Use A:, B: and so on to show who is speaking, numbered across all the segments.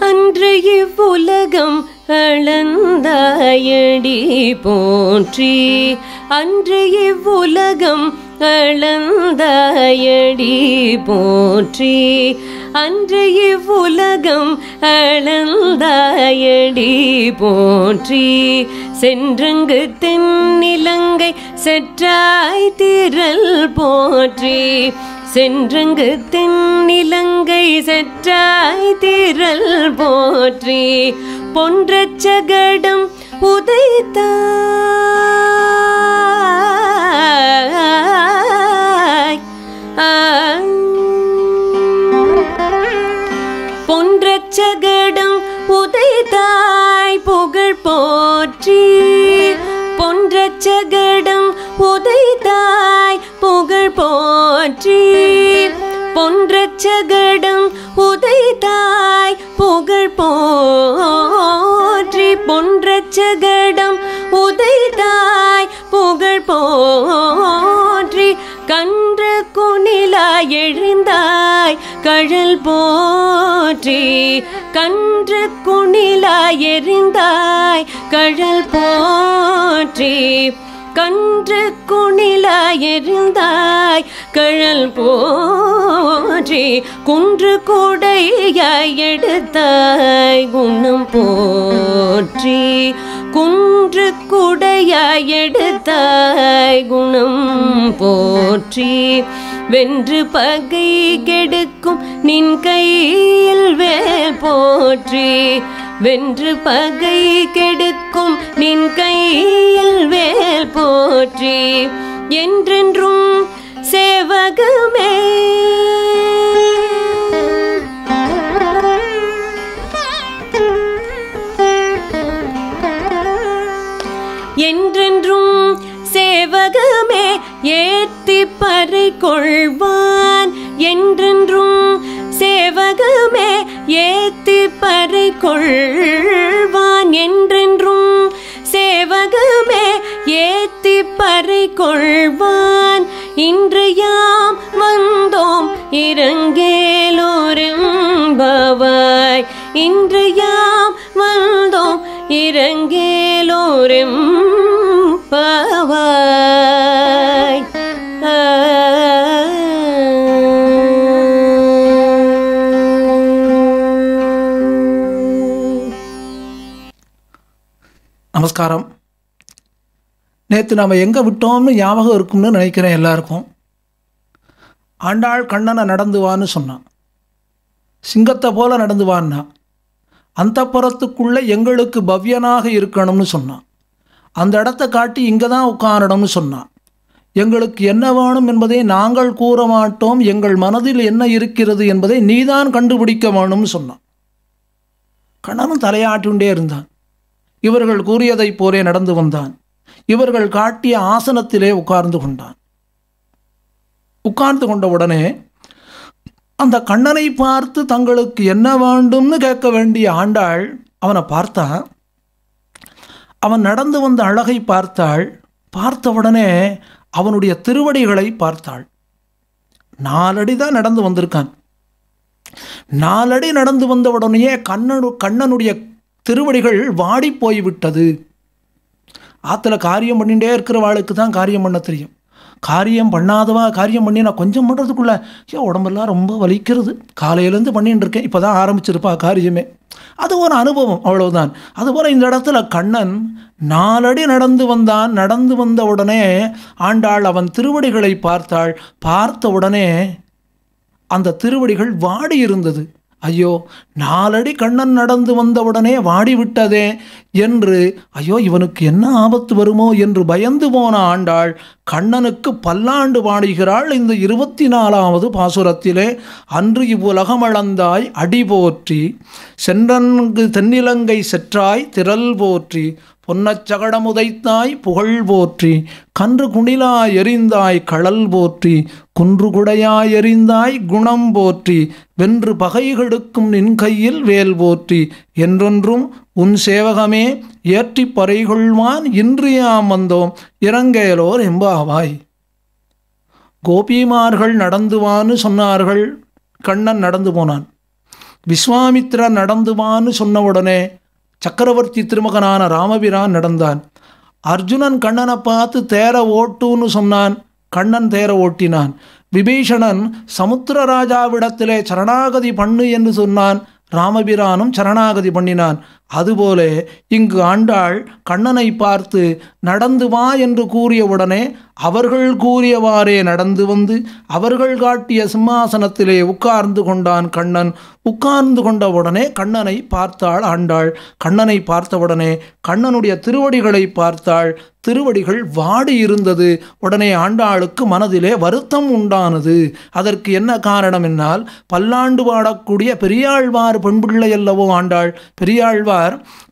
A: அன்று இவ்வுலகம் அளந்தாயடி போற்றி. அன்று இவ்வுலகம் அளந்தாயடி போற்றி. அன்று இவ்வுலகம் அளந்தாயடி போற்றி. சென்றங்கு தென்னிலங்கை செற்றாய் திரள் போற்றி. சென்றங்கு தென்னிலங்கை செற்றாய் திரள் போற்றி. பொன்ற சகடம் உதைத்தாய். பொன்றச் சகடம் உதைத்தாய் புகழ் போற்றி. கன்று குணிலா எழுந்தாய் கழல் போற்றி. கன்று குணிலா எறிந்தாய் கழல் போற்றி. கன்று குணிலா எறிந்தாய் கழல் போற்றி குன்று கூடையாய் எடுத்தாய் குணம் போற்றி குன்று குடையாய் எடுத்தாய் குணம் போற்றி வென்று பகை கெடுக்கும் நின் கையில் வேல் போற்றி வென்று பகை கெடுக்கும் நின் கையில் வேல் போற்றி. என்றென்றும் சேவகமே. என்றென்றும் சேவகமே ஏத்தி பறை கொள்வான் என்றென்றும் சேவகமே ஏத்தி கொள்வான் என்றென்றும் சேவகமே ஏத்தி பறை கொள்வான். இன்று யாம் வந்தோம் இறங்கேலோரெம்பவாய் இன்று யாம் வந்தோம் இறங்கேலோரெம்
B: நமஸ்காரம். நேற்று நாம் எங்கே விட்டோம்னு ஞாபகம் இருக்கும்னு நினைக்கிறேன் எல்லாருக்கும். ஆண்டாள் கண்ணனை நடந்து வான்னு சொன்னான். சிங்கத்தை போல நடந்து வான்னா. அந்த புறத்துக்குள்ளே எங்களுக்கு பவ்யனாக இருக்கணும்னு சொன்னான். அந்த இடத்த காட்டி இங்கே தான் உட்காரணும்னு சொன்னான். எங்களுக்கு என்ன வேணும் என்பதை நாங்கள் கூற மாட்டோம். எங்கள் மனதில் என்ன இருக்கிறது என்பதை நீதான் கண்டுபிடிக்க வேணும்னு சொன்னான். கண்ணனும் தலையாட்டிண்டே இருந்தான். இவர்கள் கூறியதைப் போலே நடந்து வந்தான். இவர்கள் காட்டிய ஆசனத்திலே உட்கார்ந்து கொண்டான். உட்கார்ந்து கொண்ட உடனே அந்த கண்ணனை பார்த்து தங்களுக்கு என்ன வேண்டும்னு கேட்க வேண்டிய ஆண்டாள் அவனை பார்த்தான் அவன் நடந்து வந்த அழகை பார்த்தாள். பார்த்த உடனே அவனுடைய திருவடிகளை பார்த்தாள். நாலடி தான் நடந்து வந்திருக்கான். நாலடி நடந்து வந்த உடனேயே கண்ணனு கண்ணனுடைய திருவடிகள் வாடி போய்விட்டது. ஆற்றுல காரியம் பண்ணிகிட்டே இருக்கிறவாளுக்கு தான் காரியம் பண்ண தெரியும். காரியம் பண்ணாதவா காரியம் பண்ணி நான் கொஞ்சம் பண்ணுறதுக்குள்ள ஏன் உடம்பெல்லாம் ரொம்ப வலிக்கிறது. காலையிலேருந்து பண்ணிட்டு இருக்கேன் இப்போ தான் ஆரம்பிச்சிருப்பா காரியமே. அது ஒரு அனுபவம் அவ்வளவுதான். அதுபோல் இந்த இடத்துல கண்ணன் நாலடி நடந்து வந்தான். நடந்து வந்த உடனே ஆண்டாள் அவன் திருவடிகளை பார்த்தாள். பார்த்த உடனே அந்த திருவடிகள் வாடி இருந்தது ஐயோ நாலடி கண்ணன் நடந்து வந்தவுடனே வாடிவிட்டதே என்று ஐயோ இவனுக்கு என்ன ஆபத்து வருமோ என்று பயந்து போன ஆண்டாள் கண்ணனுக்கு பல்லாண்டு பாடுகிறாள் இந்த இருபத்தி நாலாவது பாசுரத்திலே. அன்று இவ்வுலகமளந்தாய் அடி போற்றி சென்றன்கு தென்னிலங்கை செற்றாய் திரள் போற்றி பொன்னச்சகடமுதைத்தாய் புகழ் போற்றி கன்று குணிலா எரிந்தாய் களல் போற்றி குன்று குடையாய் எரிந்தாய் குணம் போற்றி வென்று பகைகெடுக்கும் நின் கையில் வேல் போற்றி என்றொன்றும் உன் சேவகமே ஏற்றிப் பறைகொள்வான் இன்றியாம் வந்தோம் இறங்கேலோர் எம்பாவாய். கோபிமார்கள் நடந்துவான்னு சொன்னார்கள் கண்ணன் நடந்து போனான். விஸ்வாமித்ரா நடந்துவான்னு சொன்ன உடனே சக்கரவர்த்தி திருமகனான ராமபிரான் நடந்தான். அர்ஜுனன் கண்ணனை பார்த்து தேர ஓட்டுன்னு சொன்னான். கண்ணன் தேர ஓட்டினான். விபீஷணன் சமுத்திரராஜாவிடத்திலே சரணாகதி பண்ணு என்று சொன்னான். ராமபிரானும் சரணாகதி பண்ணினான். அதுபோல இங்கு ஆண்டாள் கண்ணனை பார்த்து நடந்து வா என்று கூறியவுடனே அவர்கள் கூறியவாறே நடந்து வந்து அவர்கள் காட்டிய சிம்மாசனத்திலே உட்கார்ந்து கொண்டான் கண்ணன். உட்கார்ந்து கொண்ட உடனே கண்ணனை பார்த்தாள் ஆண்டாள். கண்ணனை பார்த்தவுடனே கண்ணனுடைய திருவடிகளை பார்த்தாள். திருவடிகள் வாடி இருந்தது. உடனே ஆண்டாளுக்கு மனதிலே வருத்தம் உண்டானது. அதற்கு என்ன காரணம் என்னால் பல்லாண்டு வாடக்கூடிய பெரியாழ்வார் பெண்பிள்ளை அல்லவோ ஆண்டாள். பெரியாழ்வார்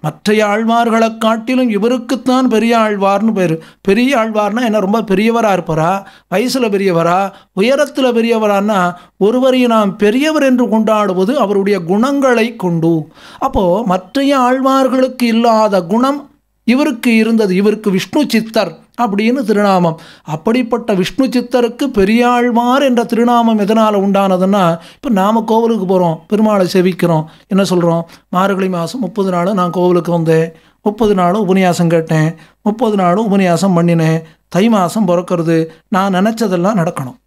B: மற்ற ஆழ்வார்களைக் காட்டிலும் இவருக்குத்தான் பெரிய ஆழ்வார்னு பேர். பெரிய ஆழ்வார்னா என்ன? ரொம்ப பெரியவராக இருப்பாரா? வயசில் பெரியவரா? உயரத்தில் பெரியவரான்னா ஒருவரை நாம் பெரியவர் என்று கொண்டாடுவது அவருடைய குணங்களை கொண்டு. அப்போது மற்ற ஆழ்வார்களுக்கு இல்லாத குணம் இவருக்கு இருந்தது. இவருக்கு விஷ்ணு சித்தர். அப்படின்னு திருநாமம். அப்படிப்பட்ட விஷ்ணு சித்தருக்கு பெரியாழ்வார் என்ற திருநாமம் எதனால் உண்டானதுன்னா இப்போ நாம் கோவிலுக்கு போகிறோம் பெருமாளை செவிக்கிறோம். என்ன சொல்கிறோம் மார்கழி மாதம் முப்பது நாள் நான் கோவிலுக்கு வந்தேன். முப்பது நாளும் உபன்யாசம் கேட்டேன். முப்பது நாளும் உபன்யாசம் பண்ணினேன். தை மாதம் பிறக்கிறது. நான் நினச்சதெல்லாம் நடக்கணும்.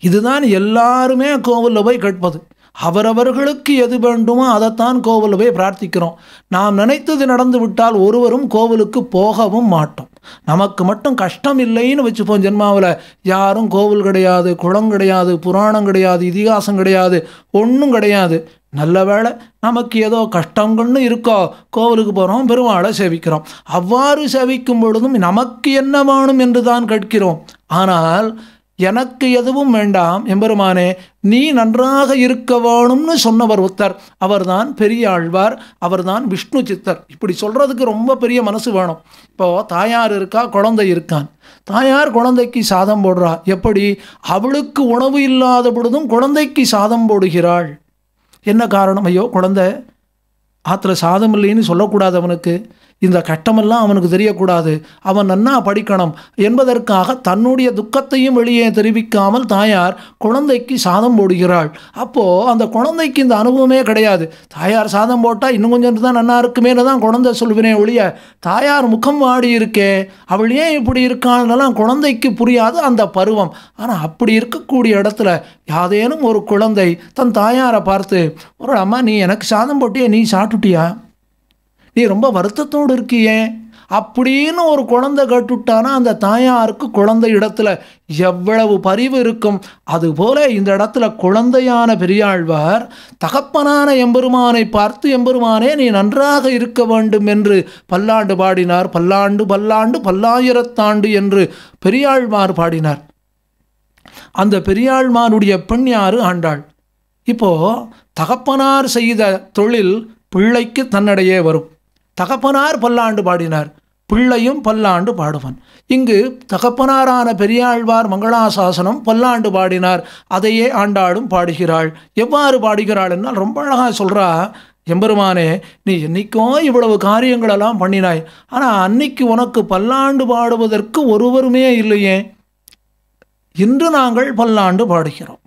B: இதுதான் எல்லாருமே கோவிலில் போய் கேட்பது. அவரவர்களுக்கு எது வேண்டுமோ அதைத்தான் கோவில் போய் பிரார்த்திக்கிறோம். நாம் நினைத்தது நடந்து விட்டால் ஒருவரும் கோவிலுக்கு போகவும் மாட்டோம். நமக்கு மட்டும் கஷ்டம் இல்லைன்னு வச்சுப்போம் ஜென்மாவில். யாரும் கோவில் கிடையாது குளம் கிடையாது புராணம் கிடையாது இதிகாசம் கிடையாது ஒன்றும் கிடையாது. நல்ல வேளை நமக்கு ஏதோ கஷ்டங்கள்னு இருக்கோ கோவிலுக்கு போகிறோம் பெருமாளை சேவிக்கிறோம். அவ்வாறு சேவிக்கும் பொழுதும் நமக்கு என்ன வேணும் என்று தான் கேட்கிறோம். ஆனால் எனக்கு எதுவும் வேண்டாம் எம்பெருமானே நீ நன்றாக இருக்க வேணும்னு சொன்னவர் ஒருத்தர். அவர்தான் பெரிய ஆழ்வார் அவர்தான் விஷ்ணு சித்தர். இப்படி சொல்கிறதுக்கு ரொம்ப பெரிய மனசு வேணும். இப்போது தாயார் இருக்கா குழந்தை இருக்கான். தாயார் குழந்தைக்கு சாதம் போடுறா. எப்படி? அவளுக்கு உணவு இல்லாத பொழுதும் குழந்தைக்கு சாதம் போடுகிறாள். என்ன காரணம்? ஐயோ குழந்தை ஆற்றுல சாதம் இல்லைன்னு சொல்லக்கூடாது அவனுக்கு. இந்த கட்டமெல்லாம் அவனுக்கு தெரியக்கூடாது. அவன் நன்னா படிக்கணும் என்பதற்காக தன்னுடைய துக்கத்தையும் வெளியே தெரிவிக்காமல் தாயார் குழந்தைக்கு சாதம் போடுகிறாள். அப்போது அந்த குழந்தைக்கு இந்த அனுபவமே கிடையாது. தாயார் சாதம் போட்டால் இன்னும் கொஞ்சம் தான் நன்னா இருக்குமேனு தான் குழந்தை சொல்வினே ஒழிய தாயார் முகம் வாடி இருக்கே அவள் ஏன் இப்படி இருக்கான்னெல்லாம் குழந்தைக்கு புரியாது அந்த பருவம். ஆனால் அப்படி இருக்கக்கூடிய இடத்துல யாதேனும் ஒரு குழந்தை தன் தாயாரை பார்த்து ஒரு அம்மா நீ எனக்கு சாதம் போட்டியே நீ சாப்பிட்டுட்டியா? நீ ரொம்ப வருத்தத்தோடு இருக்கியே? அப்படின்னு ஒரு குழந்தை கேட்டுட்டானா அந்த தாயாருக்கு குழந்தை இடத்துல. எவ்வளவு பரிவு இருக்கும். அதுபோல இந்த இடத்துல குழந்தையான பெரியாழ்வார் தகப்பனான எம்பெருமானை பார்த்து எம்பெருமானே நீ நன்றாக இருக்க வேண்டும் என்று பல்லாண்டு பாடினார். பல்லாண்டு பல்லாண்டு பல்லாயிரத்தாண்டு என்று பெரியாழ்வார் பாடினார். அந்த பெரியாழ்மாருடைய பெண் யாரு? ஆண்டாள். இப்போ தகப்பனார் செய்த தொழில் பிள்ளைக்கு தன்னடையே வரும். தகப்பனார் பல்லாண்டு பாடினார். பிள்ளையும் பல்லாண்டு பாடுவன். இங்கு தகப்பனாரான பெரியாழ்வார் மங்களாசாசனம் பல்லாண்டு பாடினார். அதையே ஆண்டாடும் பாடுகிறாள். எவ்வாறு பாடுகிறாள் என்றால் ரொம்ப அழகாக சொல்கிறா எம்பெருமானே நீ என்னைக்கோ இவ்வளவு காரியங்களெல்லாம் பண்ணினாய். ஆனால் அன்னைக்கு உனக்கு பல்லாண்டு பாடுவதற்கு ஒருவருமே இல்லையே. இன்று நாங்கள் பல்லாண்டு பாடுகிறோம்.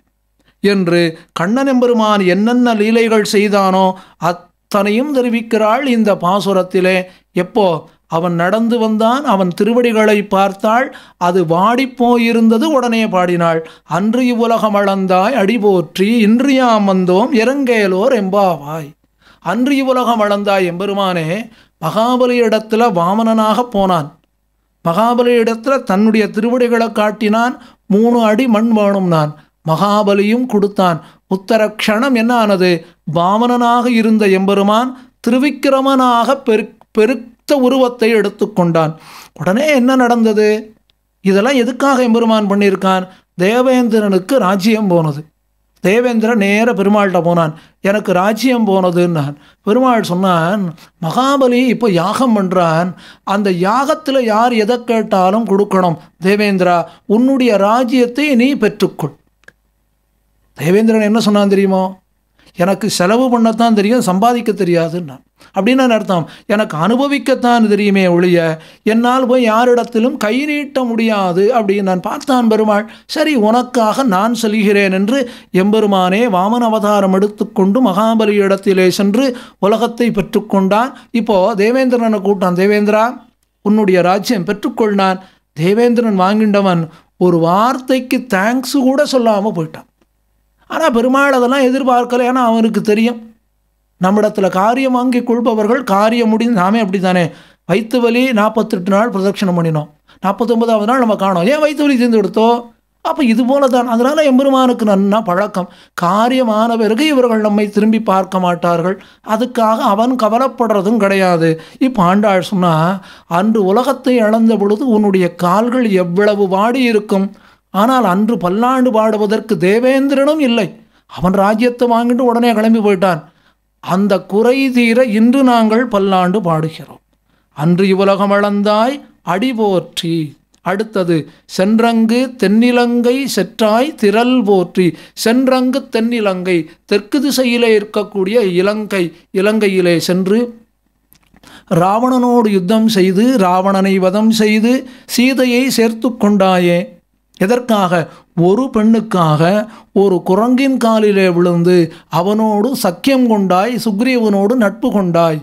B: என்று கண்ணன் எம்பெருமான் என்னென்ன லீலைகள் செய்தானோ அத் தனையும் தெரிவிக்கிறாள் இந்த பாசுரத்திலே. எப்போ? அவன் நடந்து வந்தான் அவன் திருவடிகளை பார்த்தாள் அது வாடிப்போயிருந்தது உடனே பாடினாள் அன்று இவ்வுலகம் அளந்தாய் அடிபோற்றி இன்றியாம் வந்தோம் இறங்கேலோர் எம்பாவாய். அன்று இவ்வுலகம் அளந்தாய் எம்பெருமானே மகாபலி இடத்துல வாமனனாக போனான். மகாபலி இடத்துல தன்னுடைய திருவடிகளை காட்டினான் மூணு அடி மண் வேணும் நான் மகாபலியும் கொடுத்தான். உத்தர க்ஷணம் என்ன ஆனது பாமனனாக இருந்த எம்பெருமான் திருவிக்கிரமனாக பெரு பெருத்த உருவத்தை எடுத்துக்கொண்டான் உடனே என்ன நடந்தது? இதெல்லாம் எதுக்காக எம்பெருமான் பண்ணியிருக்கான்? தேவேந்திரனுக்கு ராஜ்யம் போனது. தேவேந்திரன் நேர பெருமாள்கிட்ட போனான். எனக்கு ராஜ்யம் போனதுன்னான். பெருமாள் சொன்னான் மகாபலி இப்போ யாகம் பண்ணுறான் அந்த யாகத்தில் யார் எதை கேட்டாலும் கொடுக்கணும். தேவேந்திரா உன்னுடைய ராஜ்யத்தை நீ பெற்றுக்கொள். தேவேந்திரன் என்ன சொன்னான் தெரியுமோ? எனக்கு செலவு பண்ணத்தான் தெரியும் சம்பாதிக்க தெரியாதுன்னா. அப்படின்னு அர்த்தம்? எனக்கு அனுபவிக்கத்தான் தெரியுமே ஒழிய என்னால் போய் யாரிடத்திலும் கை நீட்ட முடியாது அப்படின்னு நான் பார்த்தான் பெருமாள். சரி உனக்காக நான் செல்கிறேன் என்று எம்பெருமானே வாமன அவதாரம் எடுத்துக்கொண்டு மகாபலி இடத்திலே சென்று உலகத்தை பெற்றுக்கொண்டான். இப்போ தேவேந்திரனை கூட்டான் தேவேந்திரா உன்னுடைய ராஜ்யம் பெற்றுக்கொள்னான் தேவேந்திரன் வாங்கிண்டவன் ஒரு வார்த்தைக்கு தேங்க்ஸு கூட சொல்லாமல் போயிட்டான். ஆனால் பெருமாள் அதெல்லாம் எதிர்பார்க்கலை ஏன்னா அவனுக்கு தெரியும். நம்மிடத்தில் காரியம் வாங்கி கொள்பவர்கள் காரியம் முடிந்து நாமே அப்படி தானே வயிற்று வலி நாற்பத்தெட்டு நாள் பிரதட்சணம் பண்ணினோம். நாற்பத்தொம்பதாவது நாள் நம்ம காணோம். ஏன் வைத்து வலி தீர்ந்து கொடுத்தோ அப்போ இது போல தான் அதனால் எம்பெருமானுக்கு நன்னா பழக்கம். காரியமான பிறகு இவர்கள் நம்மை திரும்பி பார்க்க மாட்டார்கள். அதுக்காக அவன் கவலைப்படுறதும் கிடையாது. இப்போ ஆண்டாள் சொன்னால் அன்று உலகத்தை அளந்த பொழுது உன்னுடைய கால்கள் எவ்வளவு வாடி இருக்கும்? ஆனால் அன்று பல்லாண்டு பாடுவதற்கு தேவேந்திரனும் இல்லை. அவன் ராஜ்யத்தை வாங்கிட்டு உடனே கிளம்பி போயிட்டான். அந்த குறை தீர இன்று நாங்கள் பல்லாண்டு பாடுகிறோம். அன்று இவ்வுலகம் அளந்தாய் அடி போற்றி. அடுத்தது சென்றங்கு தென்னிலங்கை செற்றாய் திரள் போற்றி. சென்றங்கு தென்னிலங்கை தெற்கு திசையிலே இருக்கக்கூடிய இலங்கை இலங்கையிலே சென்று ராவணனோடு யுத்தம் செய்து ராவணனை வதம் செய்து சீதையை சேர்த்து கொண்டாயே. எதற்காக? ஒரு பெண்ணுக்காக ஒரு குரங்கின் காலிலே விழுந்து அவனோடு சக்கியம் கொண்டாய் சுக்ரீவனோடு நட்பு கொண்டாய்.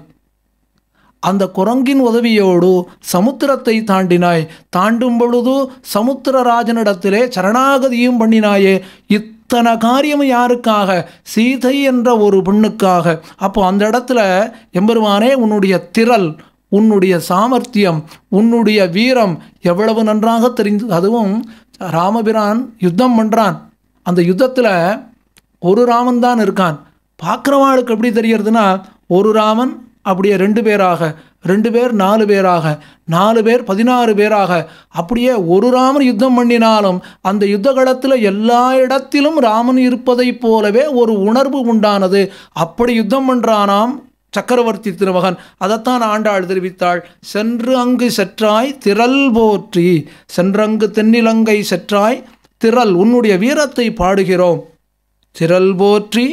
B: அந்த குரங்கின் உதவியோடு சமுத்திரத்தை தாண்டினாய். தாண்டும் பொழுது சமுத்திரராஜனிடத்திலே சரணாகதியும் பண்ணினாயே. இத்தனை காரியம் யாருக்காக? சீதை என்ற ஒரு பெண்ணுக்காக. அப்போ அந்த இடத்துல எம்பெருமானே உன்னுடைய திரள் உன்னுடைய சாமர்த்தியம் உன்னுடைய வீரம் எவ்வளவு நன்றாக தெரிந்தது அதுவும் ராமபிரான் யுத்தம் பண்ணுறான் அந்த யுத்தத்தில் ஒரு ராமன் தான் இருக்கான். பார்க்குறவாளுக்கு எப்படி தெரியறதுன்னா ஒரு ராமன் அப்படியே ரெண்டு பேராக ரெண்டு பேர் நாலு பேராக நாலு பேர் பதினாறு பேராக அப்படியே ஒரு ராமன் யுத்தம் பண்ணினாலும் அந்த யுத்த களத்தில் எல்லா இடத்திலும் ராமன் இருப்பதைப் போலவே ஒரு உணர்வு உண்டானது. அப்படி யுத்தம் பண்ணுறானாம் சக்கரவர்த்தி திருமகன் அதைத்தான் ஆண்டாள் தெரிவித்தாள். சென்று அங்கு செற்றாய் திரள் போற்றி சென்றங்கு தென்னிலங்கை செற்றாய் திரள் உன்னுடைய வீரத்தை பாடுகிறோம். திரள் போற்றி.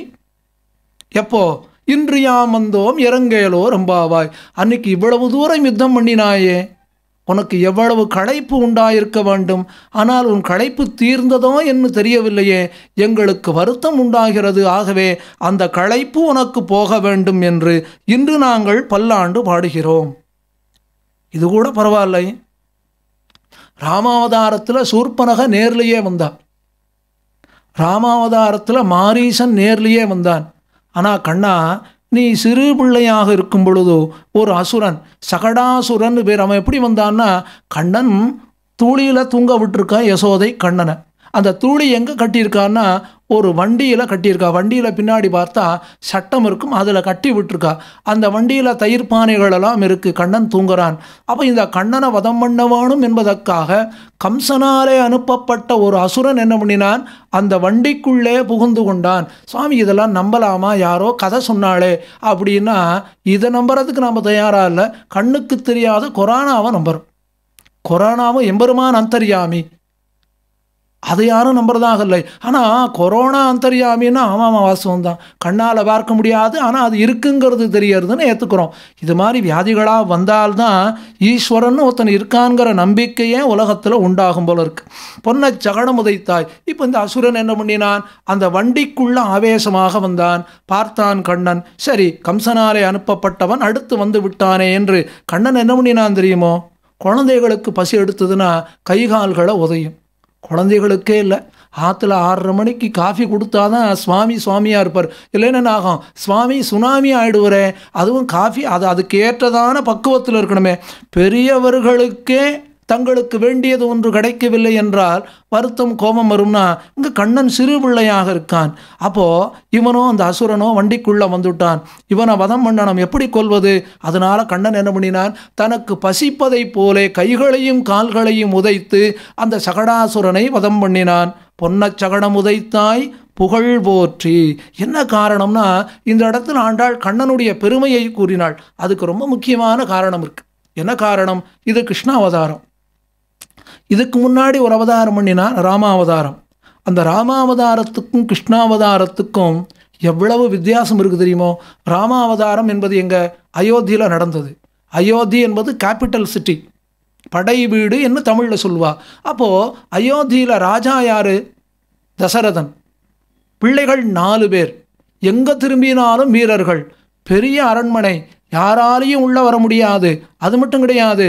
B: எப்போ? இன்று யாம் வந்தோம் இறங்கேலோ ரம்பாவாய். அன்னைக்கு இவ்வளவு தூரம் யுத்தம் பண்ணினாயே. உனக்கு எவ்வளவு களைப்பு உண்டாயிருக்க வேண்டும்? ஆனால் உன் களைப்பு தீர்ந்ததோ என்று தெரியவில்லையே. எங்களுக்கு வருத்தம் உண்டாகிறது. ஆகவே அந்த களைப்பு உனக்கு போக வேண்டும் என்று இன்று நாங்கள் பல்லாண்டு பாடுகிறோம். இது கூட பரவாயில்லை. ராமாவதாரத்தில் சூர்பனக நேர்லேயே வந்தான். ராமாவதாரத்தில் மாரீசன் நேர்லேயே வந்தான். ஆனால் கண்ணா நீ சிறு பிள்ளையாக இருக்கும் பொழுதோ ஒரு அசுரன் சகடாசுரன் பேர் அவன் எப்படி வந்தான்னா கண்ணன் தூளியில் தூங்க விட்டுருக்கான் யசோதை கண்ணனை. அந்த தூளி எங்கே கட்டியிருக்கான்னா ஒரு வண்டியில் கட்டியிருக்கா. வண்டியில் பின்னாடி பார்த்தா சட்டம் இருக்கும் அதில் கட்டி விட்டுருக்கா. அந்த வண்டியில் தயிர் பானைகளெல்லாம் இருக்குது கண்ணன் தூங்குறான். அப்போ இந்த கண்ணனை வதம் பண்ணவானும் என்பதற்காக கம்சனாலே அனுப்பப்பட்ட ஒரு அசுரன் என்ன பண்ணினான்? அந்த வண்டிக்குள்ளே புகுந்து கொண்டான். சுவாமி இதெல்லாம் நம்பலாமா? யாரோ கதை சொன்னாலே அப்படின்னா இதை நம்புறதுக்கு நம்ம தயாராக இல்லை. கண்ணுக்கு தெரியாத கொரோனாவை நம்புகிறோம் கொரோனாவும் எம்பெருமான் அந்தரியாமி. அதை யாரும் நம்புறதாக இல்லை. ஆனால் கொரோனா அந்தரியாமின்னா ஆமாம் வாசம் தான் கண்ணால் பார்க்க முடியாது ஆனால் அது இருக்குங்கிறது தெரியறதுன்னு ஏற்றுக்கிறோம் இது மாதிரி வியாதிகளாக வந்தால்தான் ஈஸ்வரன் ஒருத்தன் இருக்கான்ங்கிற நம்பிக்கையே உலகத்தில் உண்டாகும் போல இருக்கு. பொன்னை சகடம் உதைத்தாய். இப்போ இந்த அசுரன் என்ன பண்ணினான்? அந்த வண்டிக்குள்ள ஆவேசமாக வந்தான். பார்த்தான் கண்ணன். சரி கம்சனாலே அனுப்பப்பட்டவன் அடுத்து வந்து விட்டானே என்று கண்ணன் என்ன பண்ணினான் தெரியுமோ? குழந்தைகளுக்கு பசி எடுத்ததுன்னா கை கால்களை உதையும். குழந்தைகளுக்கே இல்லை. ஆற்றுல ஆறரை மணிக்கு காஃபி கொடுத்தாதான் சுவாமி சுவாமியாக இருப்பார். இல்லைன்னு ஆகும்? சுவாமி சுனாமி ஆகிடுவரேன் அதுவும் காஃபி அது அதுக்கேற்றதான பக்குவத்தில் இருக்கணுமே. பெரியவர்களுக்கே தங்களுக்கு வேண்டியது ஒன்று கிடைக்கவில்லை என்றால் வருத்தம் கோபம் வரும்னா இங்கே கண்ணன் சிறு பிள்ளையாக இருக்கான். அப்போது இவனோ அந்த அசுரனோ வண்டிக்குள்ளே வந்துட்டான். இவனை வதம் பண்ணணும் எப்படி கொள்வது அதனால் கண்ணன் என்ன பண்ணினான்? தனக்கு பசிப்பதைப் போலே கைகளையும் கால்களையும் உதைத்து அந்த சகடாசுரனை வதம் பண்ணினான். பொன்னச் சகடம் உதைத்தாய் புகழ் போற்றி. என்ன காரணம்னா இந்த இடத்துல ஆண்டாள் கண்ணனுடைய பெருமையை கூறினாள். அதுக்கு ரொம்ப முக்கியமான காரணம் இருக்குது என்ன காரணம்? இது கிருஷ்ணாவதாரம். இதுக்கு முன்னாடி ஒரு அவதாரம் பண்ணினா ராமாவதாரம். அந்த ராமாவதாரத்துக்கும் கிருஷ்ணாவதாரத்துக்கும் எவ்வளவு வித்தியாசம் இருக்குது தெரியுமோ? ராமாவதாரம் என்பது எங்கள் அயோத்தியில் நடந்தது. அயோத்தி என்பது கேபிட்டல் சிட்டி படை வீடு என்று தமிழில் சொல்வா. அப்போது அயோத்தியில் ராஜா யார்? தசரதன். பிள்ளைகள் நாலு பேர். எங்கே திரும்பினாலும் வீரர்கள். பெரிய அரண்மனை. யாராலையும் உள்ளே வர முடியாது. அது மட்டும் கிடையாது.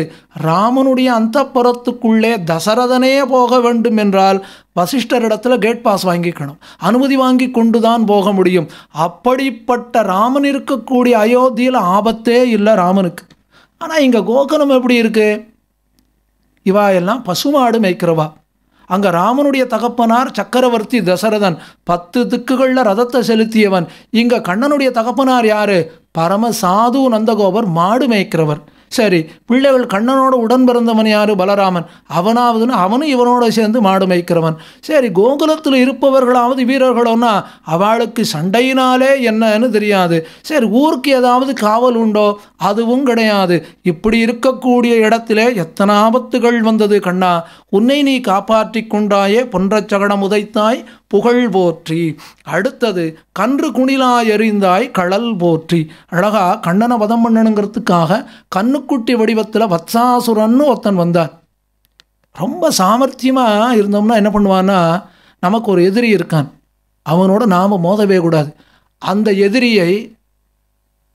B: ராமனுடைய அந்தப்புறத்துக்குள்ளே தசரதனே போக வேண்டும் என்றால் வசிஷ்டரிடத்தில் கேட் பாஸ் வாங்கிக்கணும். அனுமதி வாங்கி கொண்டு தான் போக முடியும். அப்படிப்பட்ட ராமன் இருக்கக்கூடிய அயோத்தியில் ஆபத்தே இல்லை ராமனுக்கு. ஆனால் இங்கே கோகுலம் எப்படி இருக்குது இவா எல்லாம் பசுமாடு மேய்க்கிறவா. அங்கே ராமனுடைய தகப்பனார் சக்கரவர்த்தி தசரதன் பத்து திக்குகளில் ரதத்தை செலுத்தியவன். இங்கே கண்ணனுடைய தகப்பனார் யாரு? பரம சாது நந்தகோபர் மாடு மேய்க்கிறவர். சரி பிள்ளைகள் கண்ணனோட உடன் பிறந்தவன் யாரு? பலராமன். அவனாவதுன்னு அவனும் இவனோட சேர்ந்து மாடு மேய்க்கிறவன். சரி கோகுலத்தில் இருப்பவர்களாவது வீரர்களோன்னா அவளுக்கு சண்டையினாலே என்னன்னு தெரியாது. சரி ஊருக்கு ஏதாவது காவல் உண்டோ? அதுவும் கிடையாது. இப்படி இருக்கக்கூடிய இடத்திலே எத்தனை ஆபத்துகள் வந்தது கண்ணா? உன்னை நீ காப்பாற்றி கொண்டாயே பொன்றச்சகடம் உதைத்தாய் புகழ் போற்றி. அடுத்தது கன்று குணிலா எறிந்தாய் கடல் போற்றி. அழகா கண்ணனை வதம் பண்ணணுங்கிறதுக்காக கண்ணுக்குட்டி வடிவத்தில் வத்சாசுரன்னு ஒருத்தன் வந்தான். ரொம்ப சாமர்த்தியமாக இருந்தோம்னா என்ன பண்ணுவான்னா நமக்கு ஒரு எதிரி இருக்கான். அவனோட நாம் மோதவே கூடாது. அந்த எதிரியை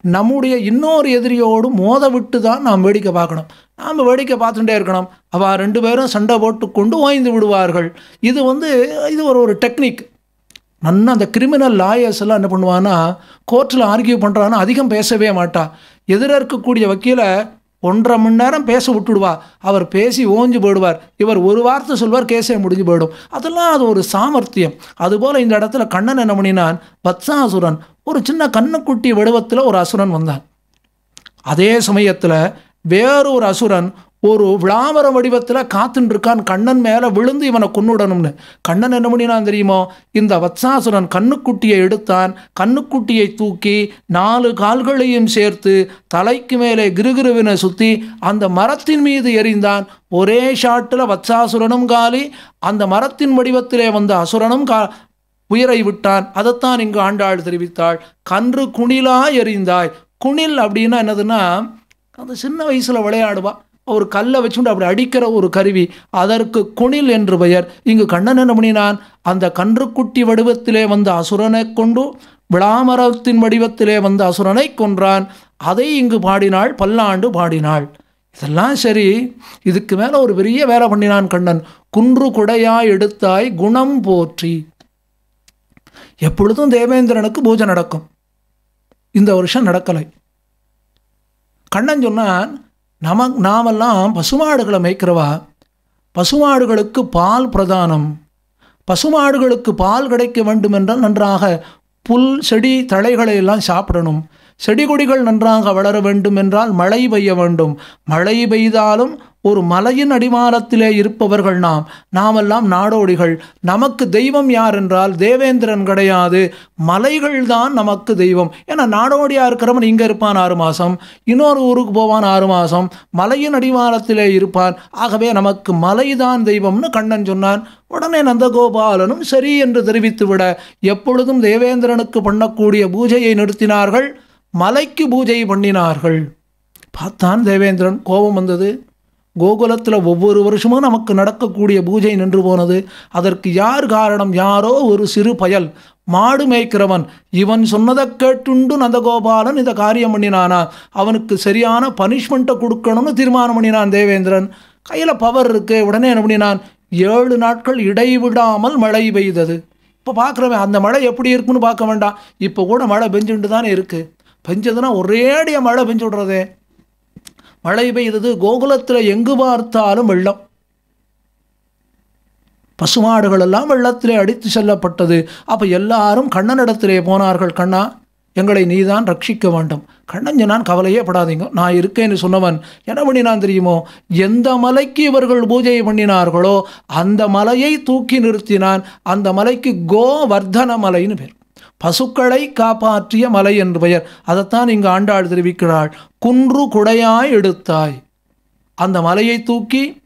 B: நம்முடைய இன்னொரு எதிரியோடு மோத விட்டு தான் நாம் வேடிக்கை பார்க்கணும். நாம் வேடிக்கை பார்த்துட்டே இருக்கணும். அவள் ரெண்டு பேரும் சண்டை போட்டு கொண்டு ஓய்ந்து விடுவார்கள். இது வந்து இது ஒரு ஒரு டெக்னிக். நன்னா அந்த கிரிமினல் லாயர்ஸ் எல்லாம் என்ன பண்ணுவான்னா கோர்ட்டில் ஆர்கியூ பண்ணுறான்னா அதிகம் பேசவே மாட்டா. எதிர இருக்கக்கூடிய வக்கீலை ஒன்றரை மணி நேரம் பேச விட்டுடுவா. அவர் பேசி ஓஞ்சு போயிடுவார். இவர் ஒரு வார்த்தை சொல்வார் கேஸே முடிஞ்சு போயிடும். அதெல்லாம் அது ஒரு சாமர்த்தியம். அதுபோல் இந்த இடத்துல கண்ணன் என்ன பண்ணினான்? பத்சாசுரன் ஒரு சின்ன கண்ணுக்குட்டி வடிவத்தில் ஒரு அசுரன் வந்தான். அதே சமயத்தில் வேறு ஒரு அசுரன் ஒரு விளாமர வடிவத்தில் காத்துன்னு இருக்கான் கண்ணன் மேலே விழுந்து இவனை கொன்னுடணும்னு. கண்ணன் என்ன பண்ணினான் தெரியுமோ? இந்த வத்சாசுரன் கண்ணுக்குட்டியை எடுத்தான் கண்ணுக்குட்டியை தூக்கி நாலு கால்களையும் சேர்த்து தலைக்கு மேலே கிருகிருவினை சுற்றி அந்த மரத்தின் மீது எறிந்தான். ஒரே ஷாட்டில் வத்சாசுரனும் காலி அந்த மரத்தின் வடிவத்திலே வந்த அசுரனும் கா உயிரை விட்டான். அதைத்தான் இங்கு ஆண்டாள் தெரிவித்தாள். கன்று குணிலா எறிந்தாய் குணில் அப்படின்னா என்னதுன்னா அந்த சின்ன வயசில் விளையாடுவாள் ஒரு கல்லை வச்சுட்டு அப்படி அடிக்கிற ஒரு கருவி அதற்கு குணில் என்று பெயர். இங்கு கண்ணன் என்ன பண்ணினான்? அந்த கன்றுக்குட்டி வடிவத்திலே வந்த அசுரனை கொண்டு விளாமரத்தின் வடிவத்திலே வந்த அசுரனை கொன்றான். அதை இங்கு பாடினாள் பல்லாண்டு பாடினாள். இதெல்லாம் சரி இதுக்கு மேலே ஒரு பெரிய வேலை பண்ணினான் கண்ணன். குன்று குடையாய் எடுத்தாய் குணம் போற்றி. எப்பொழுதும் தேவேந்திரனுக்கு பூஜை நடக்கும். இந்த வருஷம் நடக்கலை. கண்ணன் சொன்னான் நம நாமெல்லாம் பசுமாடுகளை மேய்க்கிறவா? பசுமாடுகளுக்கு பால் பிரதானம். பசுமாடுகளுக்கு பால் கிடைக்க வேண்டும் என்றால் நன்றாக புல் செடி தழைகளை எல்லாம் சாப்பிடணும். செடி கொடிகள் நன்றாக வளர வேண்டும் என்றால் மழை பெய்ய வேண்டும். மழை பெய்தாலும் ஒரு மலையின் அடிவாரத்திலே இருப்பவர்கள் நாம். நாமெல்லாம் நாடோடிகள். நமக்கு தெய்வம் யார் என்றால் தேவேந்திரன் கிடையாது. மலைகள் தான் நமக்கு தெய்வம். ஏன்னா நாடோடியாக இருக்கிறவன் இங்கே இருப்பான் ஆறு மாதம் இன்னொரு ஊருக்கு போவான் ஆறு மாதம் மலையின் அடிவாரத்திலே இருப்பான். ஆகவே நமக்கு மலைதான் தெய்வம்னு கண்ணன் சொன்னான். உடனே நந்தகோபாலனும் சரி என்று தெரிவித்துவிட எப்பொழுதும் தேவேந்திரனுக்கு பண்ணக்கூடிய பூஜையை நிறுத்தினார்கள். மலைக்கு பூஜை பண்ணினார்கள். பார்த்தான் தேவேந்திரன். கோபம் வந்தது. கோகுலத்தில் ஒவ்வொரு வருஷமும் நமக்கு நடக்கக்கூடிய பூஜை நின்று போனது. அதற்கு யார் காரணம்? யாரோ ஒரு சிறு பயல். மாடு மேய்க்கிறவன். இவன் சொன்னதை கேட்டுண்டு நந்தகோபாலன் இந்த காரியம் பண்ணினானா? அவனுக்கு சரியான பனிஷ்மெண்ட்டை கொடுக்கணும்னு தீர்மானம் பண்ணினான் தேவேந்திரன். கையில் பவர் இருக்கு. உடனே என்ன பண்ணினான்? ஏழு நாட்கள் இடைவிடாமல் மழை பெய்தது. இப்போ பார்க்குறவன் அந்த மழை எப்படி இருக்குன்னு பார்க்க வேண்டாம். இப்போ கூட மழை பெஞ்சுட்டு தானே இருக்குது பெஞ்சதுன்னா ஒரேடியாக மழை பெஞ்சு விடுறதே. மழை பெய்தது கோகுலத்தில் எங்கு பார்த்தாலும் வெள்ளம். பசுமாடுகள் எல்லாம் வெள்ளத்திலே அடித்து செல்லப்பட்டது. அப்போ எல்லாரும் கண்ணனிடத்திலே போனார்கள் கண்ணா எங்களை நீதான் ரட்சிக்க வேண்டும். கண்ணஞ்சு நான் கவலையே படாதீங்க. நான் இருக்கேன்னு சொன்னவன் என்ன பண்ணினான் தெரியுமோ? எந்த மலைக்கு இவர்கள் பூஜை பண்ணினார்களோ அந்த மலையை தூக்கி நிறுத்தினான். அந்த மலைக்கு கோவர்தன மலைன்னு பேர். பசுக்களை காப்பாற்றிய மலை என்று பெயர். அதைத்தான் இங்கு ஆண்டாள் தெரிவிக்கிறாள். குன்று குடையாய் எடுத்தாய். அந்த மலையை தூக்கி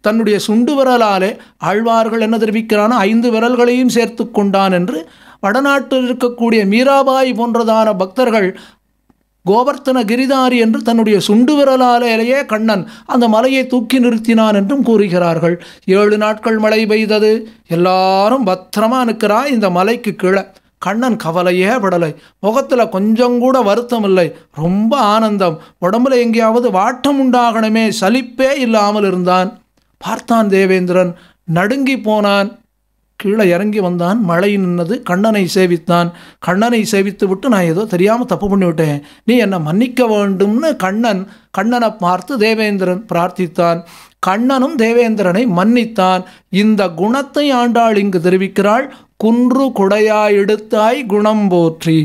B: தன்னுடைய சுண்டு விரலாலே ஆழ்வார்கள் என்ன தெரிவிக்கிறானோ ஐந்து விரல்களையும் சேர்த்து கொண்டான் என்று. வடநாட்டில் இருக்கக்கூடிய மீராபாய் போன்றதான பக்தர்கள் கோவர்த்தன கிரிதாரி என்று தன்னுடைய சுண்டு விரலாலேயே கண்ணன் அந்த மலையை தூக்கி நிறுத்தினான் என்றும் கூறுகிறார்கள். ஏழு நாட்கள் மழை பெய்தது. எல்லாரும் பத்திரமா நிற்கிறா இந்த மலைக்கு கீழே. கண்ணன் கவலையே படலை. முகத்தில் கொஞ்சம் கூட வருத்தம் இல்லை. ரொம்ப ஆனந்தம். உடம்புல எங்கேயாவது வாட்டம் உண்டாகணுமே சலிப்பே இல்லாமல் இருந்தான். பார்த்தான் தேவேந்திரன். நடுங்கி போனான். கீழே இறங்கி வந்தான் மழை நின்னது கண்ணனை சேவித்தான். கண்ணனை சேவித்து விட்டு நான் ஏதோ தெரியாமல் தப்பு பண்ணிவிட்டேன். நீ என்னை மன்னிக்க வேண்டும்னு கண்ணன் கண்ணனை பார்த்து தேவேந்திரன் பிரார்த்தித்தான். கண்ணனும் தேவேந்திரனை மன்னித்தான். இந்த குணத்தை ஆண்டாள் இங்கு தெரிவிக்கிறாள் குன்று குடையாய் எடுத்தாய் குணம் போற்றி.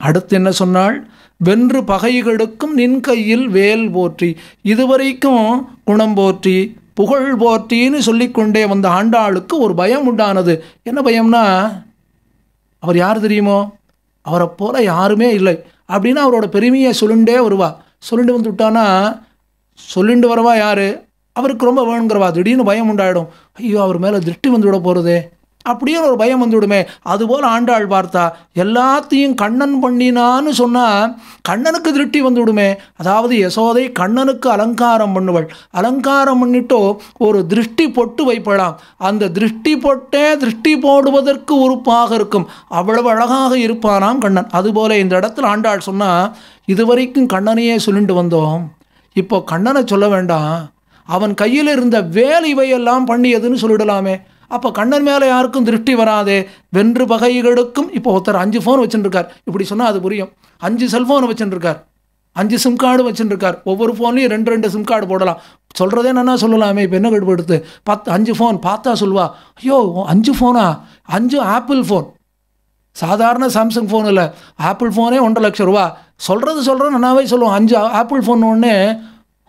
B: அடுத்து என்ன சொன்னாள்? வென்று பகைகளுக்கும் நின் கையில் வேல் போற்றி. இதுவரைக்கும் குணம் போற்றி. புகழ் போற்றின்னு சொல்லிக்கொண்டே வந்த ஆண்டாளுக்கு ஒரு பயம் உண்டானது. என்ன பயம்னா அவர் யார் தெரியுமோ? அவரை போல யாருமே இல்லை. அப்படின்னு அவரோட பெருமையை சொல்லுண்டே வருவா. சொல்லிட்டு வந்து விட்டானா சொல்லிண்டு வரவா யார்? அவருக்கு ரொம்ப வேணுங்கிறவா. திடீர்னு பயம் உண்டாயிடும். ஐயோ அவர் மேலே திருஷ்டி வந்து விட போகிறதே அப்படியே ஒரு பயம் வந்துவிடுமே. அதுபோல் ஆண்டாள் பார்த்தா எல்லாத்தையும் கண்ணன் பண்ணினான்னு சொன்னால் கண்ணனுக்கு திருஷ்டி வந்துவிடுமே. அதாவது யசோதை கண்ணனுக்கு அலங்காரம் பண்ணுவள். அலங்காரம் பண்ணிட்டோ ஒரு திருஷ்டி பொட்டு வைப்பலாம் அந்த திருஷ்டி பொட்டே திருஷ்டி போடுவதற்கு உறுப்பாக இருக்கும். அவ்வளவு அழகாக இருப்பானாம் கண்ணன். அதுபோல இந்த இடத்துல ஆண்டாள் சொன்னால் இதுவரைக்கும் கண்ணனையே சொல்லிட்டு வந்தோம். இப்போ கண்ணனை சொல்ல வேண்டாம். அவன் கையில் இருந்த வேல் இவையெல்லாம் பண்ணியதுன்னு சொல்லிடலாமே. அப்போ கண்ணன் மேலே யாருக்கும் திருஷ்டி வராதே? வென்று பகைகளுக்கும் இப்போ ஒருத்தர் அஞ்சு ஃபோன் வச்சுருக்கார் இப்படி சொன்னால் அது புரியும். அஞ்சு செல்ஃபோன் வச்சுருக்கார் அஞ்சு சிம் கார்டு வச்சுருக்கார் ஒவ்வொரு ஃபோன்லையும் ரெண்டு ரெண்டு சிம் கார்டு போடலாம். சொல்கிறதே என்னன்னா சொல்லலாமே இப்போ என்ன கடுப்படுத்து பத்து அஞ்சு ஃபோன் பார்த்தா சொல்லுவா ஐயோ அஞ்சு ஃபோனா அஞ்சு ஆப்பிள் ஃபோன் சாதாரண சாம்சங் ஃபோன் இல்லை. ஆப்பிள் ஃபோனே ஒன்றரை லட்சம் ரூபா. சொல்கிறது சொல்கிறேன் நன்னாவே சொல்லுவோம். அஞ்சு ஆப்பிள் ஃபோன் ஒன்று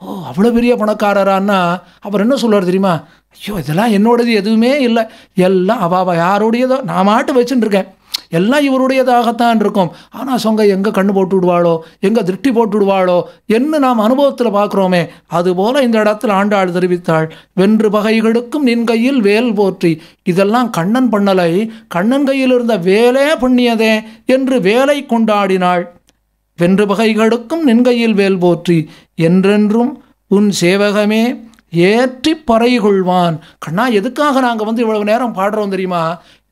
B: ஓ அவ்வளோ பெரிய பணக்காரரான்னா அவர் என்ன சொல்லுவார் தெரியுமா? ஐயோ இதெல்லாம் என்னோடது எதுவுமே இல்லை. எல்லாம் அவாவா யாருடையதோ நான் மாட்டு வச்சுட்டுருக்கேன் எல்லாம் இவருடையதாகத்தான் இருக்கும். ஆனால் சொங்க எங்கே கண்ணு போட்டு விடுவாளோ? எங்கே திருஷ்டி போட்டு விடுவாளோ? என்ன நாம் அனுபவத்தில் பார்க்குறோமே? அதுபோல் இந்த இடத்துல ஆண்டாள் தெரிவித்தாள். வென்று பகைகளுக்கும் நின் கையில் வேல் போற்றி. இதெல்லாம் கண்ணன் பண்ணலை. கண்ணன் கையில் இருந்த வேலே பண்ணியதே என்று வேலை கொண்டாடினாள். வென்று பகைகளுக்கும் நின்கையில் வேல் போற்றி. என்றென்றும் உன் சேவகமே ஏற்றி பறை கொள்வான் கண்ணா எதுக்காக நாங்கள் வந்து இவ்வளவு நேரம் பாடுறோம் தெரியுமா?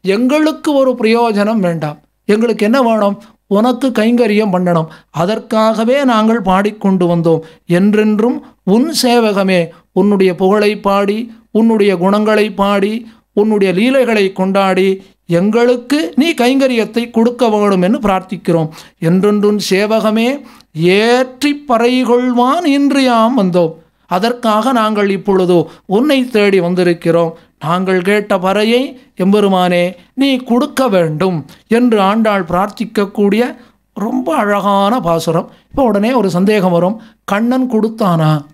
B: எங்களுக்கு ஒரு பிரயோஜனம் வேண்டாம். எங்களுக்கு என்ன வேணும்? உனக்கு கைங்கரியம் பண்ணணும். அதற்காகவே நாங்கள் பாடிக்கொண்டு வந்தோம். என்றென்றும் உன் சேவகமே உன்னுடைய புகழை பாடி உன்னுடைய குணங்களை பாடி உன்னுடைய லீலைகளை கொண்டாடி எங்களுக்கு நீ கைங்கரியத்தை கொடுக்க வேண்டும் என்று பிரார்த்திக்கிறோம். என்றொன்றும் சேவகமே ஏற்றி பறைகொள்வான் இன்று யாம் வந்தோம். அதற்காக நாங்கள் இப்பொழுதோ உன்னை தேடி வந்திருக்கிறோம். நாங்கள் கேட்ட பறையை எம்பெருமானே நீ கொடுக்க வேண்டும் என்று ஆண்டாள் பிரார்த்திக்கக்கூடிய ரொம்ப அழகான பாசுரம். இப்போ உடனே ஒரு சந்தேகம் வரும். கண்ணன் கொடுத்தானா?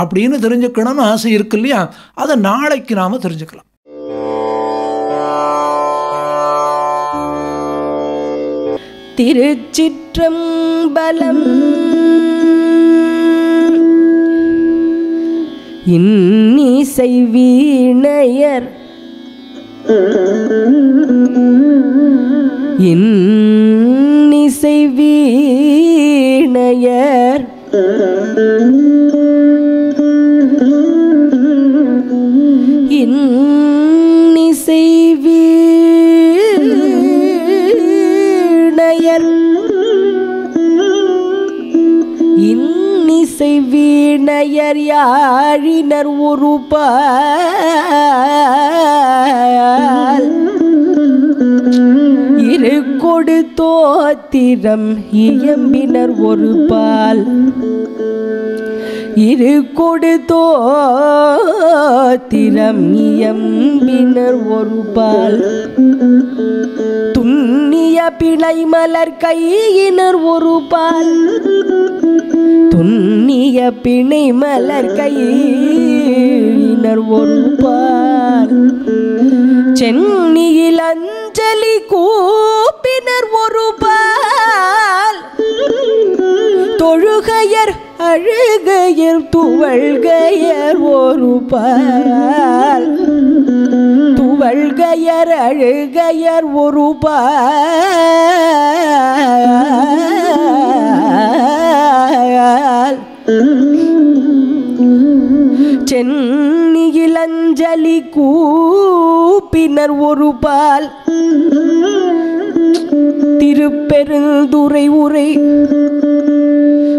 B: அப்படின்னு தெரிஞ்சுக்கணும்னு ஆசை இருக்கு இல்லையா? அதை நாளைக்கு நாம் தெரிஞ்சுக்கலாம்.
A: திருச்சிற்றம்பலம். இன்னிசை வீணையர். இன்னிசை வீணையர். இன்னிசை வீ வீணையர் யாழினர் உருபால் இரு கொடு தோத்திரம் இயம்பினர் ஒரு பால் இரு கொடு தோத்திரம் இயம்பினர் ஒரு பால் துண்ணிய பிழை மலர் கையினர் ஒரு பால் துண்ணிய பிணை மலர் கையினர் ஒருப்பார் சென்னியில் அஞ்சலி கூப்பினர் ஒருபால். தொழுகையர் அழுகையர் துவள்கையர் ஒரு பால் அழுகையர் ஒரு பால் கூப்பினர் ஒரு பால் திருப்பெருந்துரை உரை.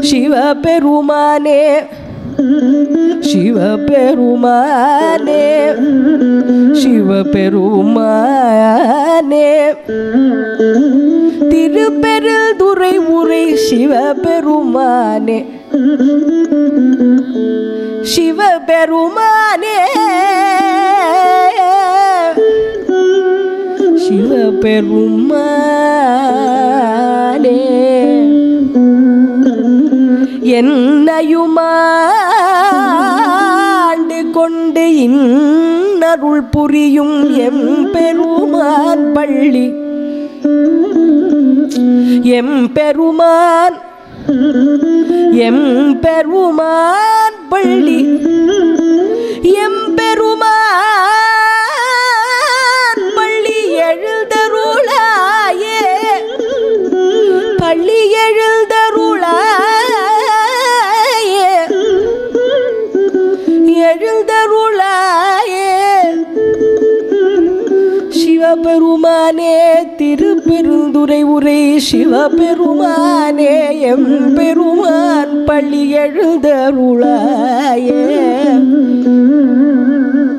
A: சிவபெருமானே சிவபெருமானே சிவபெருமானே. திருப்பெருள் துறை உரை சிவபெருமானே சிவபெருமானே. சிவபெருமானே. என்னையுமா இன்னருள் புரியும் எம் பெருமான் பள்ளி. எம் பெருமான் எம் பெருமான் பள்ளி. எம் பெருந்துரை உரை சிவபெருமானே எம் பெருமான் பள்ளி எழுந்தருளாயே.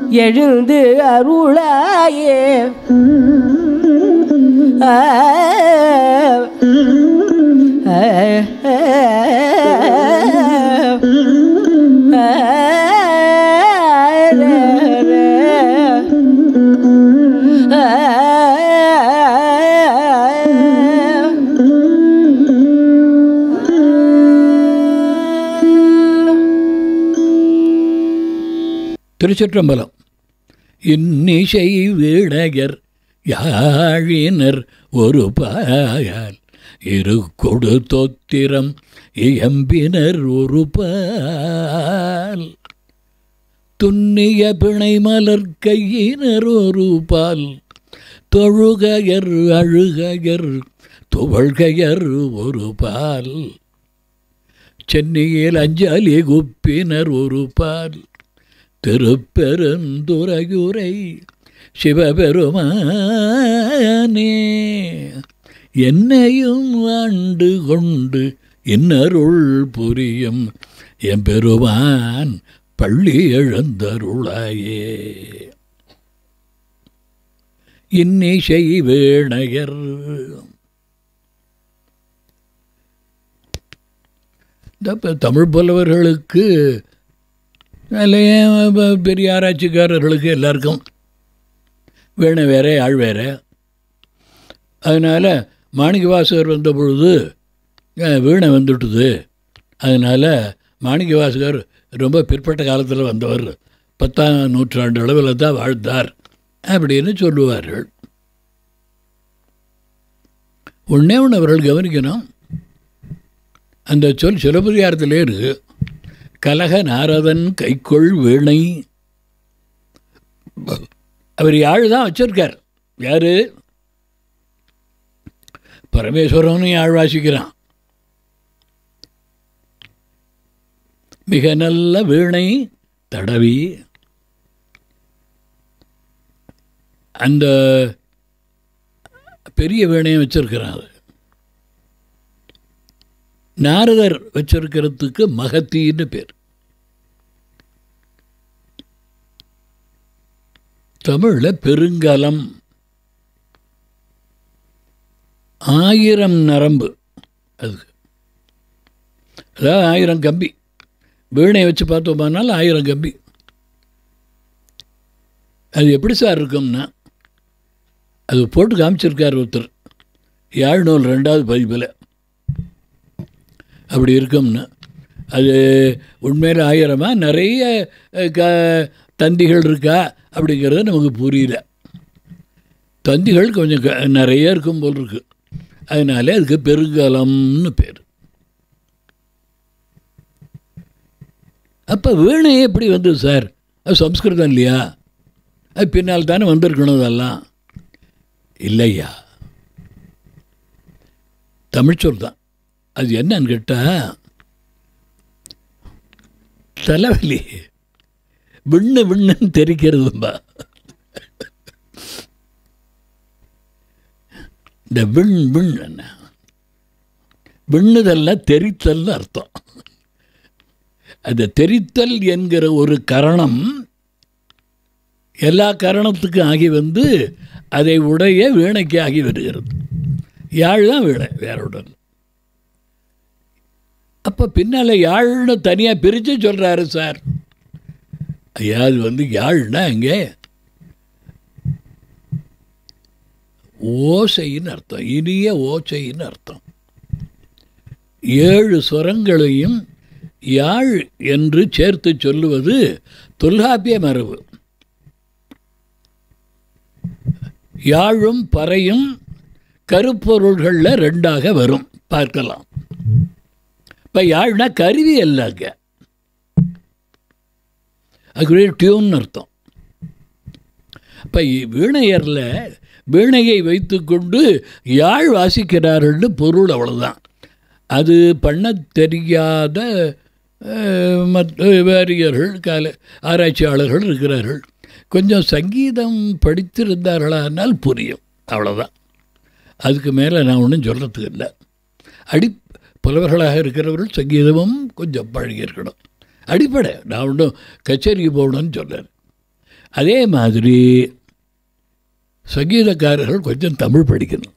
A: எழுந்து அருளாயே. ஆ,
C: திருச்சிற்றம்பலம். இன்னிசை வீடகர் யாழினர் ஒரு பாயால் இரு கொடு தொத்திரம் இயம்பினர் ஒரு பால். துண்ணிய பிணை மலர் கையினர் ஒரு பால். தொழுகையர் அழுகையர் துவழ்கையர் ஒரு பால். சென்னையில் அஞ்சலி குப்பினர் ஒரு பால். திருப்பெருந்துரையுரை சிவபெருமானே என்னையும் ஆண்டு கொண்டு இன்னருள் புரியும் எம்பெருமான் பள்ளி எழுந்தருளாயே. இன்னிசை வேணையர். இந்த தமிழ் புலவர்களுக்கு அதில் பெரிய ஆராய்ச்சிக்காரர்களுக்கு எல்லாருக்கும். வீணை வேற ஆள் வேற. அதனால் மாணிக்க வாசகர் வந்த பொழுது வீணை வந்துட்டுது. அதனால் மாணிக்க வாசகர் ரொம்ப பிற்பட்ட காலத்தில் வந்தவர். பத்தாம் நூற்றாண்டு அளவில் தான் வாழ்ந்தார். அப்படின்னு சொல்லுவார்கள். ஒன்றே ஒன்று அவர்கள் கவனிக்கணும். அந்த சொல் சிலப்பதிகாரத்திலே இருக்குது கலக நாரதன் கைக்கொள் வீணை. அவர் யாழ் தான் வச்சிருக்கார்? யாரு? பரமேஸ்வரனும் யாழ் வாசிக்கிறான். மிக நல்ல வீணை தடவி. அந்த பெரிய வீணையை வச்சிருக்கிறான் அது நாரதர் வச்சிருக்கிறதுக்கு மகத்தின்னு பேர். தமிழில் பெருங்கலம் ஆயிரம் நரம்பு அது. அதாவது ஆயிரம் கம்பி. வீணை வச்சு பார்த்தோம்னால ஆயிரம் கம்பி. அது எப்படி சார் இருக்கும்னா அது போட்டு காமிச்சிருக்கார் ஒருத்தர். யாழ்நூல் ரெண்டாவது பதிப்பில் அப்படி இருக்கும்னு. அது உண்மையில் ஆயிரமா? நிறைய க தந்திகள் இருக்கா? அப்படிங்கிறது நமக்கு புரியல. தந்திகள் கொஞ்சம் க நிறைய இருக்கும் போல் இருக்கு. அதனால அதுக்கு பெருங்கலம்னு பேர். அப்போ வீணை எப்படி வந்தது சார்? அது சம்ஸ்கிருதம் இல்லையா? அது பின்னால் தானே வந்திருக்கணும் அதெல்லாம் இல்லையா? தமிழ்ச்சொல் தான். அது என்னன்னு கேட்டால் தலைவலி. விண்ணு விண்ணுன்னு தெரிக்கிறதும்பா இந்த விண் விண் என்ன? விண்ணுதல்ல தெரித்தல்னு அர்த்தம். அந்த தெரித்தல் என்கிற ஒரு கரணம் எல்லா கரணத்துக்கும் ஆகி வந்து அதை உடைய வீணைக்கு ஆகி வருகிறது. யாழ் தான் வீணை வேற அப்போ பின்னால் யாழ்னு தனியாக பிரித்து சொல்கிறாரு சார். ஐயா அது வந்து யாழ்னா இங்கே ஓசைன்னு அர்த்தம். இனிய ஓசைன்னு அர்த்தம். ஏழு சுரங்களையும் யாழ் என்று சேர்த்து சொல்லுவது தொல்காப்பிய மரபு. யாழும் பறையும் கருப்பொருள்களில் ரெண்டாக வரும். பார்க்கலாம். இப்போ யாழ்னா கருவி அல்லங்க அதுக்குரிய டியூன் அர்த்தம். இப்போ வீணையரில் வீணையை வைத்துக்கொண்டு யாழ் வாசிக்கிறார்கள்னு பொருள் அவ்வளோதான் அது பண்ண தெரியாத மற்ற வாரியர்கள் கால ஆராய்ச்சியாளர்கள் இருக்கிறார்கள். கொஞ்சம் சங்கீதம் படித்திருந்தார்களானால் புரியும். அவ்வளோதான் அதுக்கு மேலே நான் ஒன்றும் சொல்கிறதுக்கு இல்லை. அடி புலவர்களாக இருக்கிறவர்கள் சங்கீதமும் கொஞ்சம் பழகியிருக்கணும் அடிப்படை. நான் ஒன்றும் கச்சேரிக்கு போகணும்னு சொன்னேன். அதே மாதிரி சங்கீதக்காரர்கள் கொஞ்சம் தமிழ் படிக்கணும்.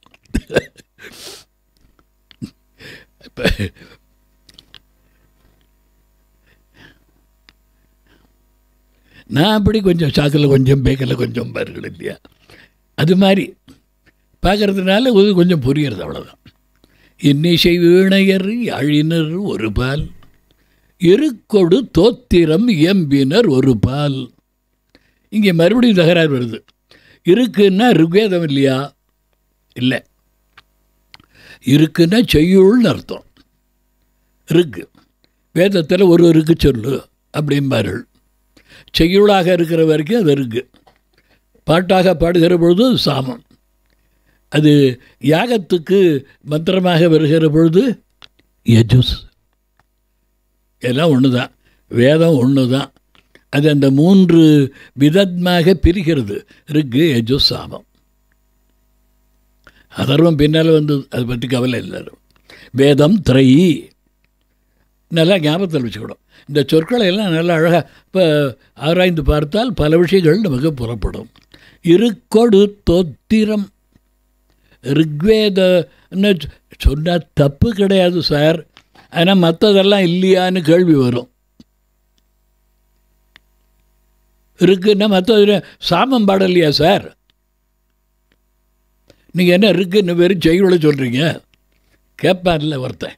C: நான் அப்படி கொஞ்சம் சாக்கில் கொஞ்சம் பேக்கில் கொஞ்சம் பாருங்கள் இல்லையா? அது மாதிரி. பார்க்கறதுனால இது கொஞ்சம் புரியுறது அவ்வளோதான் இன்னிசை வீணையர் அழினர் ஒரு பால் இருக்கொடு தோத்திரம் இயம்பினர் ஒரு பால் இங்கே மறுபடியும் தகராறு வருது. இருக்குன்னா ருக்வேதம் இல்லையா? இல்லை. இருக்குன்னா செய்யுள்னு அர்த்தம். இருக்கு. வேதத்தில் ஒரு இருக்கு சொல்லு அப்படிம்பார்கள். செய்யுளாக இருக்கிற வரைக்கும் அது இருக்கு. பாட்டாக பாடுகிற பொழுது சாமம். அது யாகத்துக்கு மந்திரமாக வருகிற பொழுது? யஜுஸ் எல்லாம் ஒன்று தான் வேதம் ஒன்று தான் அது அந்த மூன்று விதமாக பிரிகிறது. ரிக்கு யஜுஸ் சாமம் அதர்வம் பின்னால் வந்து அதை பற்றி கவலை எல்லாரும் வேதம் திரை நல்லா ஞாபகத்தில் வச்சுக்கணும். இந்த சொற்களை எல்லாம் நல்லா அழகாக இப்போ ஆராய்ந்து பார்த்தால் பல விஷயங்கள் நமக்கு புறப்படும். இருக்கொடு தொத்திரம். ரிக்வேதன்னு சொன்னால் தப்பு கிடையாது சார் ஆனால் மற்றதெல்லாம் இல்லையான்னு கேள்வி வரும் இருக்குன்னா மற்றது சாமம் பாடலையா சார் நீங்கள் என்ன இருக்குன்னு வெறும் செய்யுளை சொல்கிறீங்க கேட்பான்ல ஒருத்தன்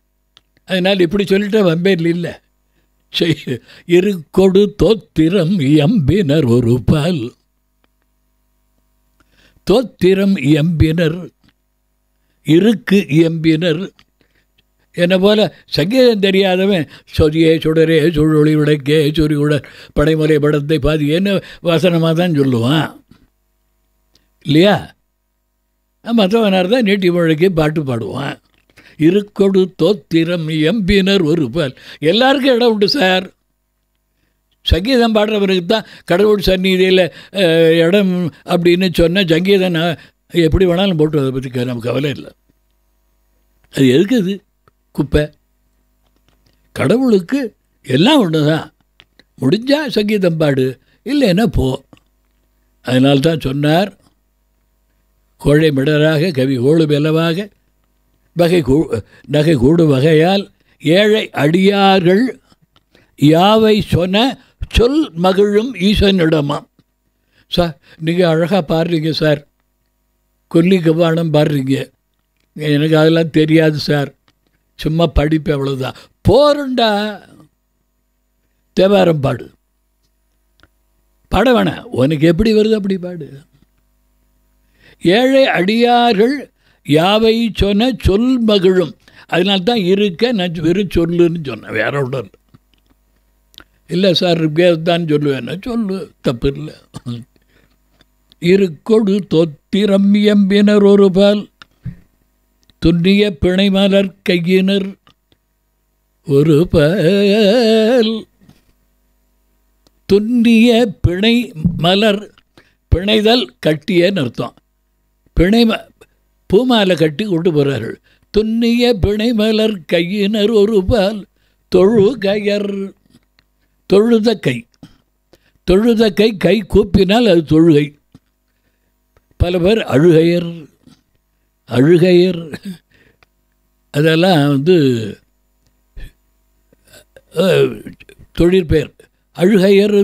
C: அதனால் இப்படி சொல்லிட்டு வம்பேன் இல்லை செய் இருக்கொடு தோத்திரம் எம்பினர் ஒரு பால் தோத்திரம் எம்பினர் இருக்கு எம்பினர் என்னை போல சங்கீதம் தெரியாதவன் சொதியே சுடரே சுழொளி உடைக்கே சுரி உடர் படைமுறை படத்தை பாதி என்ன வசனமாக தான் சொல்லுவான். இல்லையா? மற்றவனார் தான் நீட்டி முழக்கி பாட்டு பாடுவான். இருக்கொடு தோத்திரம் எம்பினர் ஒரு பால் எல்லாருக்கும் இடம் உண்டு சார். சங்கீதம் பாடுறவருக்கு தான் கடவுள் சந்நிதியில் இடம் அப்படின்னு சொன்ன சங்கீதம் எப்படி வேணாலும் போட்டு அதை பற்றி நமக்கு கவலை இல்லை. அது எதுக்கு அது குப்பை. கடவுளுக்கு எல்லாம் ஒன்று தான் முடிஞ்சால் சங்கீதம் பாடு இல்லைன்னா போ. அதனால்தான் சொன்னார் கோழை மிடராக கவி கோழு பெலவாக வகை கூ நகை கூடு வகையால் ஏழை அடியார்கள் யாவை சொன்ன சொல் மகிழும் ஈசனிடமாம். சார் நீங்கள் அழகாக பாடுறீங்க சார். கொல்லி கபானம் பாடுறீங்க. எனக்கு அதெல்லாம் தெரியாது சார். சும்மா படிப்பு அவ்வளோதான் போருண்டா. தேவாரம் பாடு. பாட வேணாம் உனக்கு எப்படி வருது அப்படி பாடு. ஏழை அடியார்கள் யாவை சொன்ன சொல் மகிழும். அதனால்தான் இருக்க நான் வெறும் சொல்லுன்னு சொன்னேன் வேற ஒன்றும் இல்லை. சார் தான் சொல்லுவேன்னா சொல்லு தப்பு இல்லை. இருக்கொடு தொத்திரம் எம்பினர் ஒரு பால் துன்னிய பிணைமலர் கையினர் ஒரு பால் துன்னிய பிணை மலர் பிணைதல் கட்டியன்னு அர்த்தம். பிணை ம- பூமாலை கட்டி கொண்டு போகிறார்கள் துன்னிய பிணை மலர் கையினர் ஒரு பால் தொழுகையர். தொழுத கை. தொழுத கை கை கூப்பினால் அது தொழுகை. பல பேர் அழுகையர் அழுகையர். அதெல்லாம் வந்து தொழிற்பெயர் அழுகையர்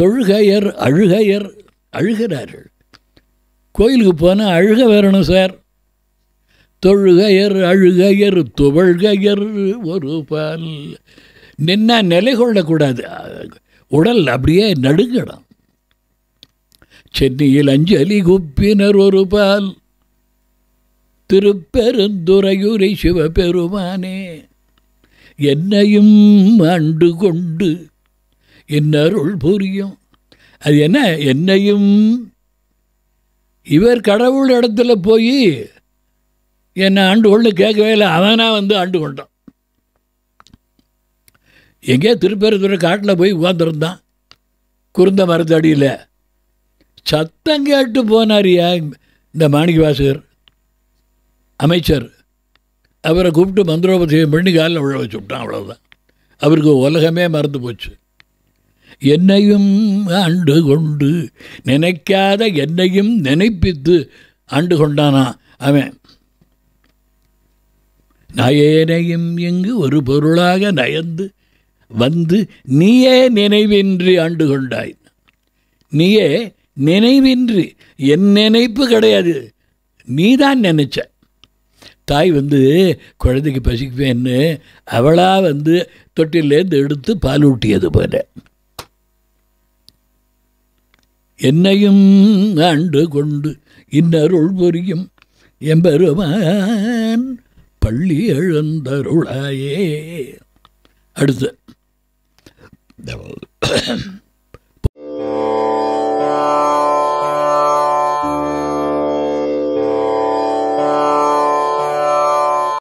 C: தொழுகையர் அழுகையர் அழுகிறார்கள். கோயிலுக்கு போனால் அழுக வரணும் சார். தொழுகையர் அழுகையர் துவழ்கையர் ஒரு பால். நின்னா நிலை கொள்ளக்கூடாது. உடல் அப்படியே நடுங்கணும். சென்னையில் அஞ்சலி குப்பினர் ஒரு பால் திருப்பெருந்துறையுரை சிவபெருமானே என்னையும் ஆண்டு கொண்டு இன்னருள் புரியும். அது என்ன? என்னையும் இவர் கடவுள் இடத்துல போய் என்னை ஆண்டு கொண்டு கேட்கவே இல்லை. அவனாக வந்து ஆண்டு கொண்டான். எங்கேயோ திருப்பெருந்துறை காட்டில் போய் உட்காந்துருந்தான் குருந்த மரத்தடியில். சத்தம் கேட்டு போனாரியா இந்த மாணிக்க வாசகர் அமைச்சர். அவரை கூப்பிட்டு மந்திரோபதேசம் பண்ணி காலில் விழ வச்சு விட்டான் அவ்வளோதான் அவருக்கு உலகமே மறந்து போச்சு. என்னையும் ஆண்டு கொண்டு நினைக்காத என்னையும் நினைப்பித்து ஆண்டு கொண்டானா அவன். நயனையும் எங்கு ஒரு பொருளாக நயந்து வந்து நீயே நினைவின்றி ஆண்டு கொண்டாய். நீயே நினைவின்றி. என் நினைப்பு கிடையாது. நீ தான் நினைச்ச. தாய் வந்து குழந்தைக்கு பசிக்குவேன்னு அவளாக வந்து தொட்டிலேருந்து எடுத்து பால் ஊட்டியது போல. என்னையும் ஆண்டு கொண்டு இன்னருள் புரியும் எம்பெருமான் பள்ளி எழுந்தருளாயே. அடுத்து.